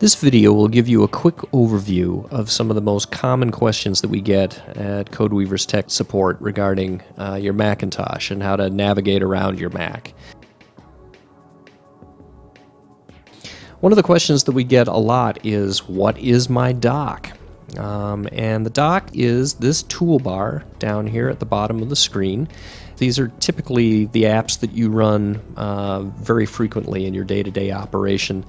This video will give you a quick overview of some of the most common questions that we get at CodeWeavers tech support regarding uh, your Macintosh and how to navigate around your Mac. One of the questions that we get a lot is, what is my dock? Um, and the dock is this toolbar down here at the bottom of the screen. These are typically the apps that you run uh, very frequently in your day-to-day operation.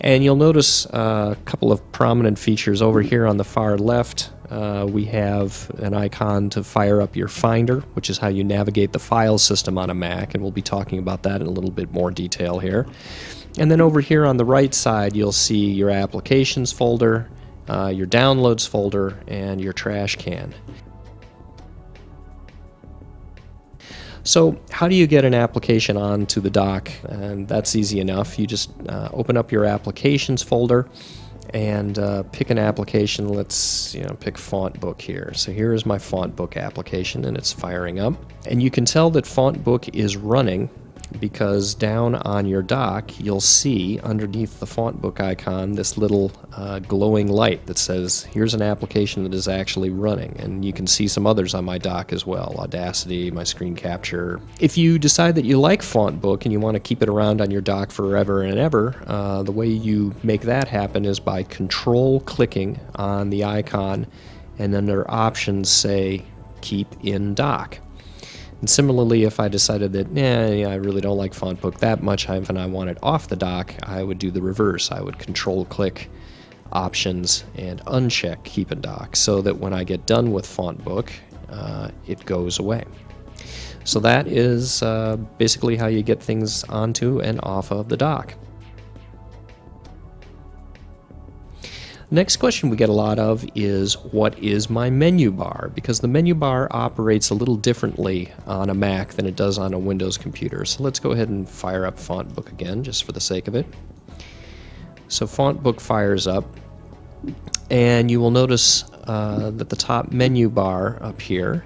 And you'll notice uh, a couple of prominent features over here on the far left. Uh, we have an icon to fire up your Finder, which is how you navigate the file system on a Mac, and we'll be talking about that in a little bit more detail here. And then over here on the right side, you'll see your Applications folder, uh, your Downloads folder, and your trash can. So how do you get an application onto the dock? And that's easy enough. You just uh, open up your applications folder and uh, pick an application. Let's you know pick FontBook here. So here is my FontBook application and it's firing up. And you can tell that FontBook is running because down on your dock you'll see underneath the font book icon this little uh, glowing light that says here's an application that is actually running and you can see some others on my dock as well Audacity, my screen capture. If you decide that you like font book and you want to keep it around on your dock forever and ever uh, the way you make that happen is by control clicking on the icon and under options say keep in dock. And similarly, if I decided that, yeah, I really don't like FontBook that much and I want it off the dock, I would do the reverse. I would control click options and uncheck keep in dock so that when I get done with FontBook, uh, it goes away. So that is uh, basically how you get things onto and off of the dock. Next question we get a lot of is what is my menu bar? Because the menu bar operates a little differently on a Mac than it does on a Windows computer. So let's go ahead and fire up FontBook again just for the sake of it. So FontBook fires up and you will notice uh, that the top menu bar up here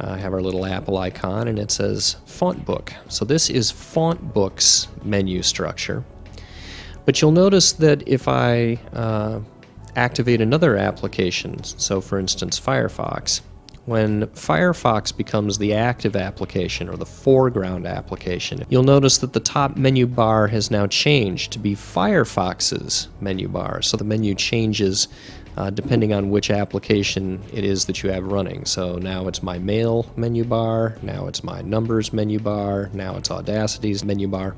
uh, have our little Apple icon and it says FontBook. So this is FontBook's menu structure. But you'll notice that if I uh, activate another application, so for instance Firefox, when Firefox becomes the active application or the foreground application, you'll notice that the top menu bar has now changed to be Firefox's menu bar. So the menu changes uh, depending on which application it is that you have running. So now it's my Mail menu bar, now it's my Numbers menu bar, now it's Audacity's menu bar.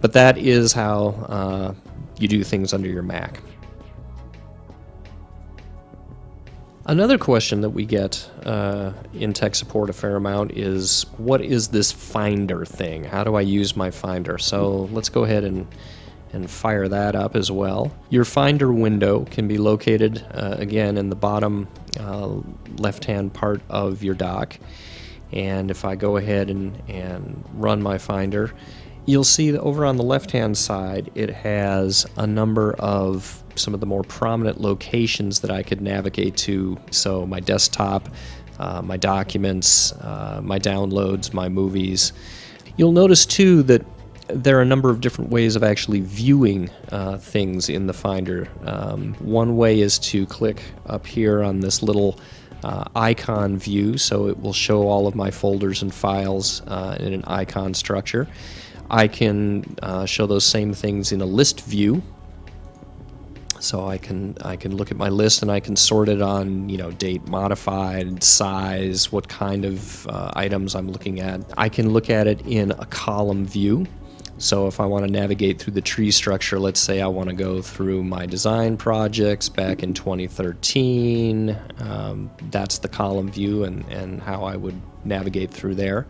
But that is how uh, you do things under your Mac. Another question that we get uh, in tech support a fair amount is what is this Finder thing? How do I use my Finder? So let's go ahead and, and fire that up as well. Your Finder window can be located uh, again in the bottom uh, left hand part of your dock. And if I go ahead and, and run my Finder, you'll see that over on the left hand side it has a number of some of the more prominent locations that I could navigate to. So my desktop, uh, my documents, uh, my downloads, my movies. You'll notice too that there are a number of different ways of actually viewing uh, things in the Finder. Um, one way is to click up here on this little uh, icon view, so it will show all of my folders and files uh, in an icon structure. I can uh, show those same things in a list view, so I can I can look at my list and I can sort it on you know date modified, size, what kind of uh, items I'm looking at. I can look at it in a column view. So if I want to navigate through the tree structure, let's say I want to go through my design projects back in 2013, um, that's the column view and, and how I would navigate through there.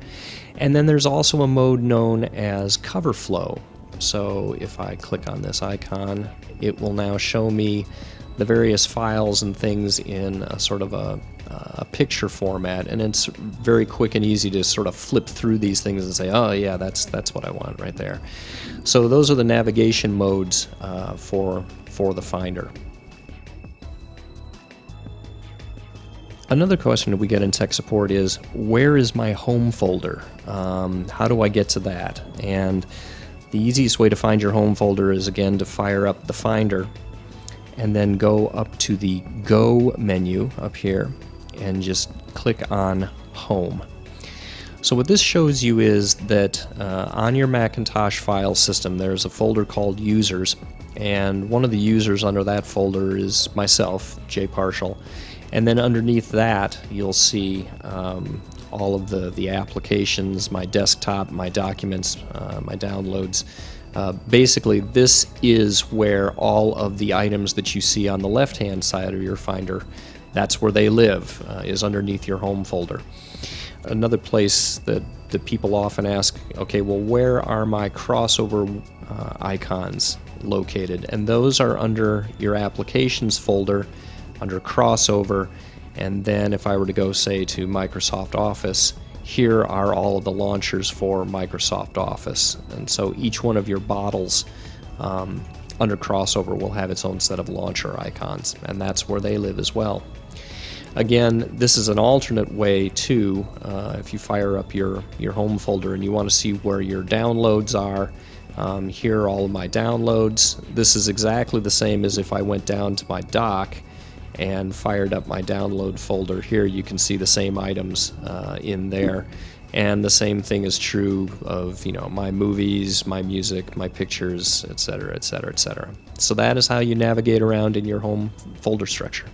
And then there's also a mode known as cover flow. So if I click on this icon, it will now show me the various files and things in a sort of a, a, picture format and it's very quick and easy to sort of flip through these things and say oh yeah that's that's what I want right there so those are the navigation modes uh, for for the finder Another question that we get in tech support is where is my home folder? Um, how do I get to that? And the easiest way to find your home folder is again to fire up the Finder and then go up to the Go menu up here and just click on Home. So what this shows you is that uh, on your Macintosh file system there's a folder called Users and one of the users under that folder is myself, Jay Partial. And then underneath that you'll see um, all of the, the applications, my desktop, my documents, uh, my downloads. Uh, basically, this is where all of the items that you see on the left-hand side of your Finder, that's where they live, uh, is underneath your home folder. Another place that, that people often ask, okay, well, where are my crossover uh, icons located? And those are under your applications folder, under crossover, and then if I were to go, say, to Microsoft Office, here are all of the launchers for Microsoft Office. And so each one of your bottles um, under crossover will have its own set of launcher icons, and that's where they live as well. Again, this is an alternate way too. Uh, if you fire up your, your home folder and you want to see where your downloads are, um, here are all of my downloads. This is exactly the same as if I went down to my dock and fired up my download folder. Here you can see the same items uh, in there. And the same thing is true of you know my movies, my music, my pictures, etc., etc., etc. So that is how you navigate around in your home folder structure.